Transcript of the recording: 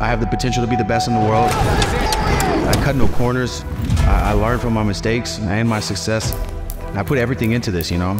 I have the potential to be the best in the world. I cut no corners. I, I learn from my mistakes and my success. I put everything into this, you know?